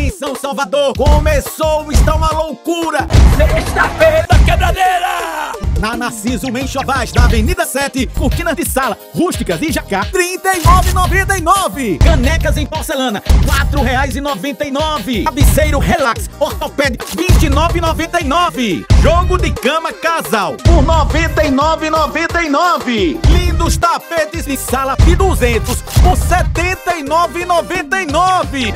em São Salvador. Começou, está uma loucura. Sexta-feira quebradeira! Na Narciso Menchovaz, na Avenida 7, cortinas de sala, rústicas e jacá, R$ 39,99. Canecas em porcelana, R$ 4,99. cabeceiro Relax, ortopédico, R$ 29,99. Jogo de cama casal, por R$ 99,99. Lindos tapetes de sala P200, por R$ 79,99.